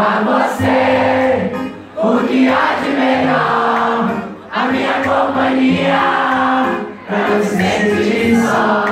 a você o que há de melhor, a minha companhia, pra nos sentir só.